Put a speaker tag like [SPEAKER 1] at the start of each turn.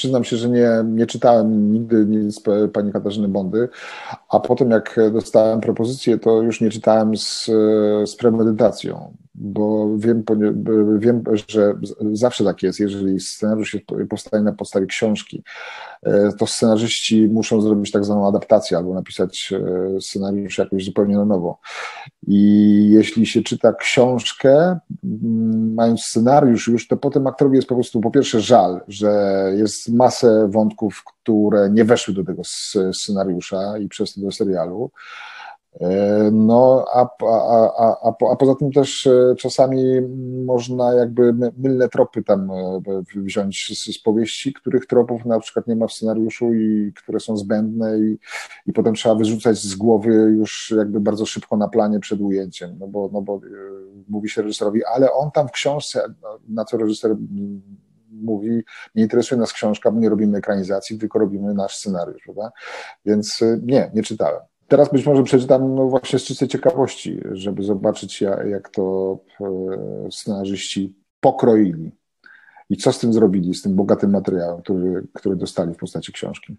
[SPEAKER 1] Przyznam się, że nie, nie czytałem nigdy nic pani Katarzyny Bondy, a potem jak dostałem propozycję, to już nie czytałem z, z premedytacją, bo wiem, wiem, że zawsze tak jest, jeżeli scenariusz powstaje na podstawie książki, e, to scenarzyści muszą zrobić tak zwaną adaptację albo napisać e, scenariusz jakoś zupełnie na nowo. I jeśli się czyta książkę, mając scenariusz już, to potem aktorowi jest po prostu po pierwsze żal, że jest masę wątków, które nie weszły do tego scenariusza i przez to do serialu. E, no, a, a, a, a, poza tym też e, czasami można jakby mylne tropy tam e, wziąć z, z powieści, których tropów na przykład nie ma w scenariuszu i które są zbędne i, i potem trzeba wyrzucać z głowy już jakby bardzo szybko na planie przed ujęciem, no bo, no bo mówi się reżyserowi, ale on tam w książce, na co reżyser mówi, nie interesuje nas książka, bo nie robimy ekranizacji, tylko robimy nasz scenariusz, prawda? Więc nie, nie czytałem. Teraz być może przeczytam no właśnie z czystej ciekawości, żeby zobaczyć, jak, to e, scenarzyści pokroili i co z tym zrobili, z tym bogatym materiałem, który, który dostali w postaci książki.